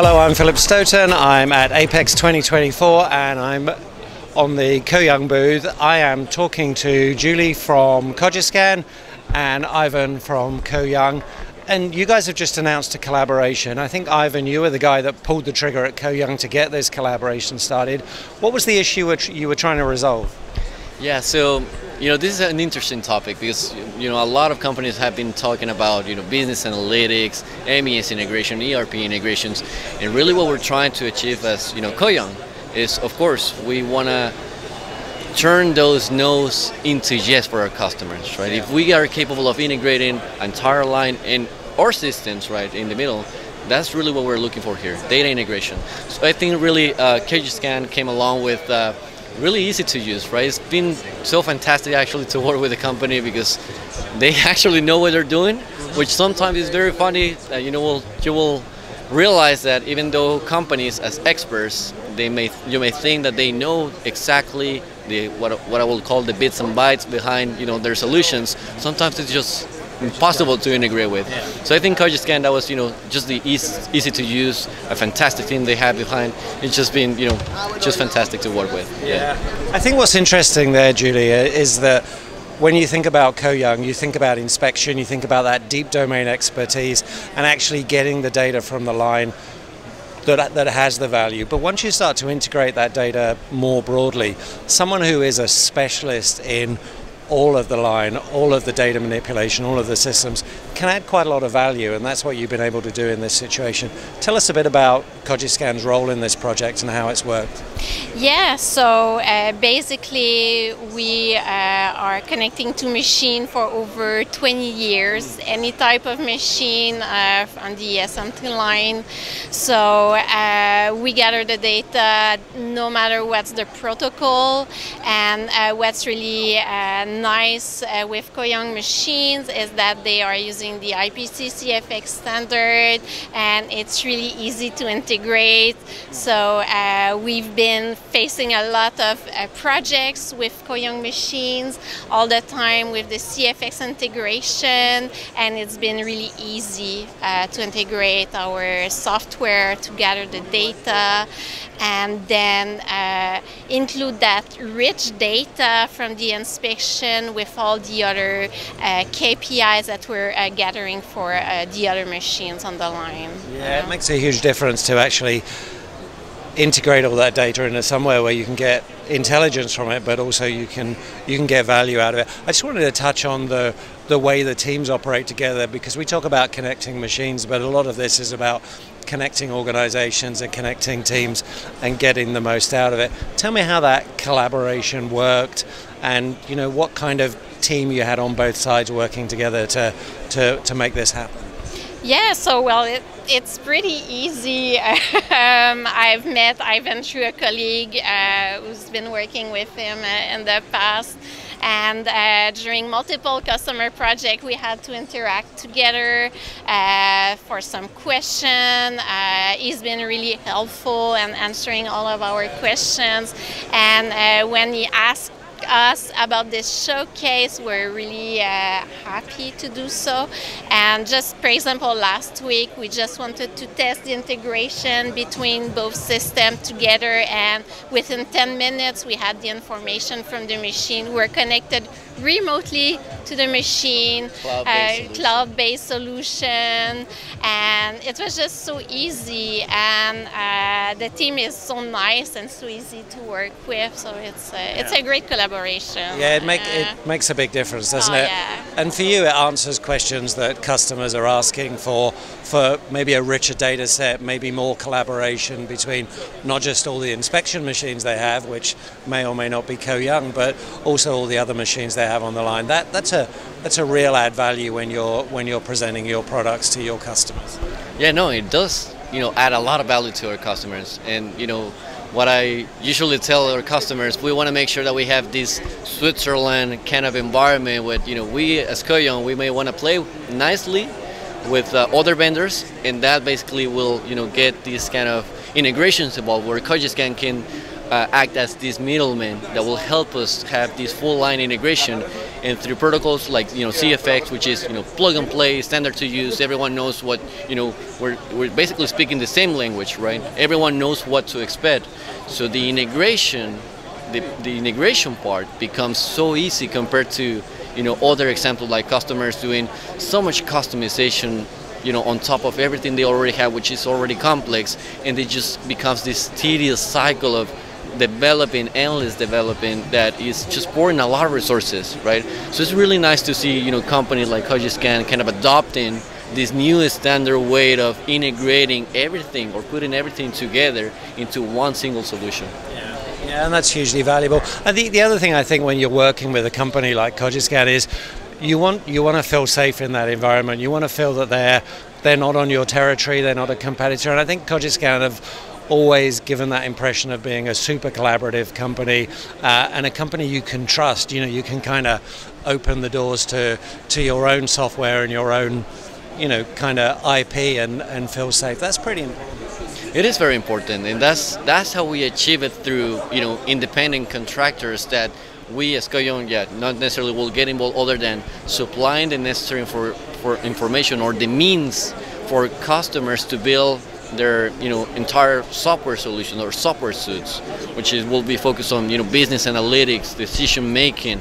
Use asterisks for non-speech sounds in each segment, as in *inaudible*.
Hello, I'm Philip Stoten. I'm at Apex 2024 and I'm on the Koh Young booth. I am talking to Julie from Cogiscan and Ivan from Koh Young. And you guys have just announced a collaboration. I think, Ivan, you were the guy that pulled the trigger at Koh Young to get this collaboration started. What was the issue you were trying to resolve? Yeah, so you know this is an interesting topic because you know a lot of companies have been talking about you know business analytics, MES integration, ERP integrations, and really what we're trying to achieve as you know Koh Young is of course we want to turn those no's into yes for our customers, right? Yeah. If we are capable of integrating entire line and our systems right in the middle, that's really what we're looking for here, data integration. So I think really uh, Cogiscan came along with. Uh, really easy to use, right? It's been so fantastic actually to work with the company because they *laughs* actually know what they're doing, which sometimes is very funny. You know, will you will realize that even though companies as experts, they may you may think that they know exactly the what what I will call the bits and bytes behind you know their solutions. Sometimes it's just impossible to integrate with. Yeah. So I think Cogiscan that was you know just the easy, easy to use, a fantastic team they have behind. It's just been you know just fantastic to work with. Yeah. yeah. I think what's interesting there, Julie, is that when you think about Koh Young, you think about inspection, you think about that deep domain expertise, and actually getting the data from the line that, that has the value. But once you start to integrate that data more broadly, someone who is a specialist in all of the line, all of the data manipulation, all of the systems can add quite a lot of value, and that's what you've been able to do in this situation. Tell us a bit about Cogiscan's role in this project and how it's worked. Yeah, so uh, basically we uh, are connecting to machine for over 20 years, any type of machine uh, on the SMT line. So uh, we gather the data no matter what's the protocol, and uh, what's really uh, nice with Koh Young machines is that they are using the IPC CFX standard, and it's really easy to integrate. So we've been facing a lot of uh, projects with Koh Young machines all the time with the CFX integration and it's been really easy uh, to integrate our software to gather the data and then uh, include that rich data from the inspection with all the other uh, KPIs that we're uh, gathering for uh, the other machines on the line. Yeah, it makes a huge difference to actually integrate all that data into somewhere where you can get intelligence from it, but also you can you can get value out of it. I just wanted to touch on the the way the teams operate together because we talk about connecting machines, but a lot of this is about connecting organizations and connecting teams and getting the most out of it. Tell me how that collaboration worked and you know what kind of team you had on both sides working together to to, to make this happen. Yeah, so well, it, it's pretty easy. *laughs* um, I've met Ivan through a colleague uh, who's been working with him uh, in the past. And uh, during multiple customer projects, we had to interact together uh, for some question. Uh, he's been really helpful and answering all of our questions. And uh, when he asked us about this showcase. We're really uh, happy to do so. And just for example, last week we just wanted to test the integration between both systems together and within 10 minutes we had the information from the machine. We're connected remotely to the machine, cloud-based, uh, cloud-based solution, and it was just so easy. And uh, the team is so nice and so easy to work with. So it's a, it's a great collaboration. Yeah, it make it makes a big difference, doesn't oh, it? Yeah. And for you, it answers questions that customers are asking for for maybe a richer data set, maybe more collaboration between not just all the inspection machines they have, which may or may not be Koh Young, but also all the other machines they have on the line. That that's a that's a real add value when you're when you're presenting your products to your customers. Yeah, no, it does. You know, add a lot of value to our customers, and you know, what I usually tell our customers, we want to make sure that we have this Switzerland kind of environment with, you know, we as Koh Young, we may want to play nicely with uh, other vendors, and that basically will, you know, get these kind of integrations involved where Cogiscan can uh, act as this middleman that will help us have this full line integration and through protocols like you know CFX which is you know plug and play standard to use everyone knows what you know we're, we're basically speaking the same language right? Everyone knows what to expect. So the integration the, the integration part becomes so easy compared to you know other examples like customers doing so much customization you know on top of everything they already have which is already complex and it just becomes this tedious cycle of developing endless developing that is just pouring a lot of resources right so it's really nice to see you know companies like Cogiscan kind of adopting this new standard way of integrating everything or putting everything together into one single solution yeah, Yeah, and that's hugely valuable. And the, the other thing I think when you're working with a company like Cogiscan is you want you want to feel safe in that environment. You want to feel that they're they're not on your territory, they're not a competitor. And I think Cogiscan have always given that impression of being a super collaborative company uh, and a company you can trust. You know, you can kind of open the doors to to your own software and your own, you know, kind of IP and and feel safe. That's pretty important. It is very important, and that's that's how we achieve it through you know independent contractors that we as Koh Young, yeah, not necessarily will get involved other than supplying the necessary for, for information or the means for customers to build their you know entire software solution or software suits, which is will be focused on you know business analytics, decision making,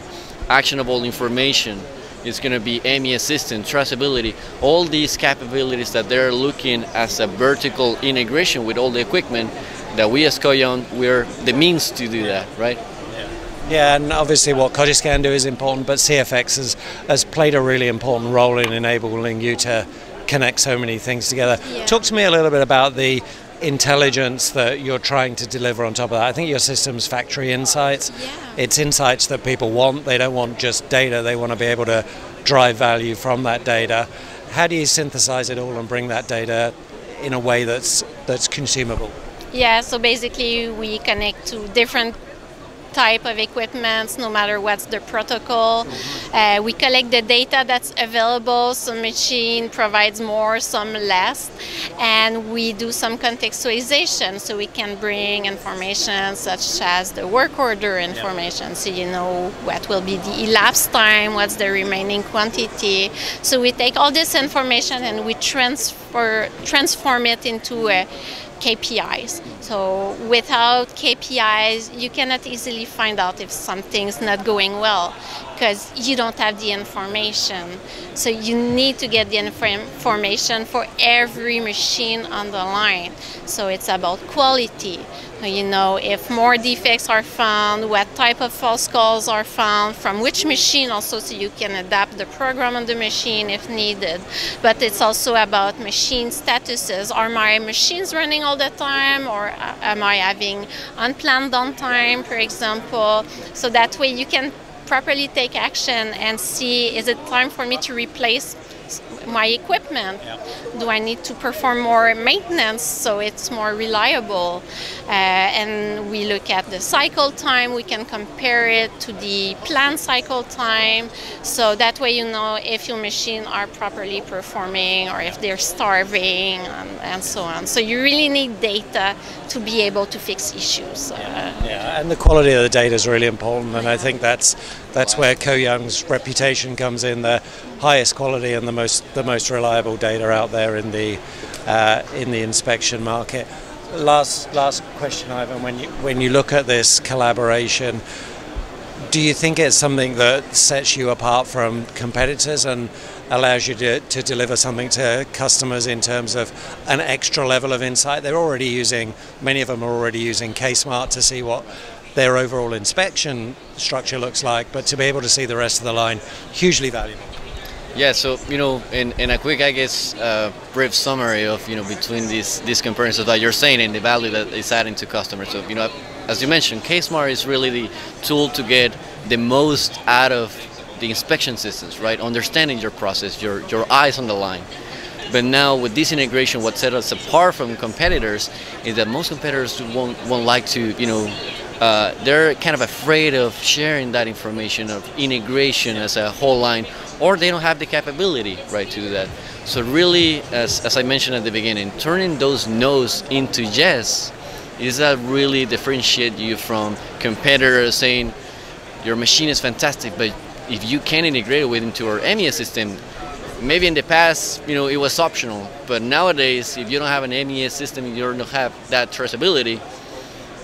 actionable information, it's going to be AMI assistant, traceability, all these capabilities that they're looking as a vertical integration with all the equipment that we as Koh Young, we're the means to do that, right? Yeah, and obviously what Cogiscan do is important, but CFX has, has played a really important role in enabling you to connect so many things together. Yeah. Talk to me a little bit about the intelligence that you're trying to deliver on top of that. I think your system's factory insights. Yeah. It's insights that people want. They don't want just data. They want to be able to drive value from that data. How do you synthesize it all and bring that data in a way that's that's consumable? Yeah, so basically we connect to different type of equipment, no matter what's the protocol. Uh, we collect the data that's available. Some machine provides more, some less, and we do some contextualization so we can bring information such as the work order information, so you know what will be the elapsed time, what's the remaining quantity. So we take all this information and we transfer transform it into a KPIs. So without KPIs, you cannot easily find out if something's not going well because you don't have the information. So you need to get the information for every machine on the line. So it's about quality. You know, if more defects are found, what type of false calls are found, from which machine also, so you can adapt the program on the machine if needed. But it's also about machine statuses. Are my machines running all the time, or uh, am I having unplanned downtime, for example? So that way you can properly take action and see is it time for me to replace my equipment? Yep. Do I need to perform more maintenance so it's more reliable? Uh, and we look at the cycle time, we can compare it to the planned cycle time. So that way you know if your machine are properly performing or if they're starving and, and so on. So you really need data to be able to fix issues. Yeah, uh, yeah. and the quality of the data is really important, and I think that's that's where Koh Young's reputation comes in, the highest quality and the most the most reliable data out there in the uh, in the inspection market. Last last question, Ivan. When you when you look at this collaboration, do you think it's something that sets you apart from competitors and allows you to, to deliver something to customers in terms of an extra level of insight? They're already using many of them are already using K-Smart to see what their overall inspection structure looks like, but to be able to see the rest of the line, hugely valuable. Yeah, so you know, in, in a quick, I guess, uh, brief summary of you know between these these comparisons that you're saying and the value that it's adding to customers. So you know, as you mentioned, K-Smart is really the tool to get the most out of the inspection systems, right? Understanding your process, your your eyes on the line. But now with this integration, what sets us apart from competitors is that most competitors won't won't like to you know uh, they're kind of afraid of sharing that information of integration as a whole line or they don't have the capability right to do that. So really as, as i mentioned at the beginning turning those no's into yes Is that really differentiate you from competitors saying your machine is fantastic, but if you can integrate it with into our MES system, maybe in the past, you know, it was optional, but nowadays, if you don't have an MES system, you don't have that traceability,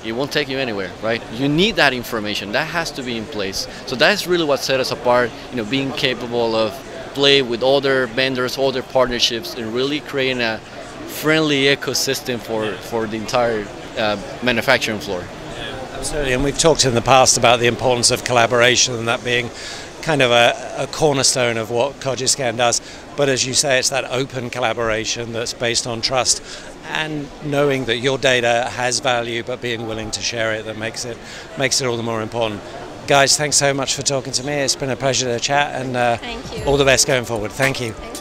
it won't take you anywhere, right? You need that information. That has to be in place. So that's really what set us apart, you know, being capable of play with other vendors, other partnerships, and really creating a friendly ecosystem for, for the entire uh, manufacturing floor. Absolutely, and we've talked in the past about the importance of collaboration and that being kind of a, a cornerstone of what Cogiscan does. But as you say, it's that open collaboration that's based on trust and knowing that your data has value, but being willing to share it that makes it makes it all the more important. Guys, thanks so much for talking to me. It's been a pleasure to chat, and uh, all the best going forward. Thank you. Thank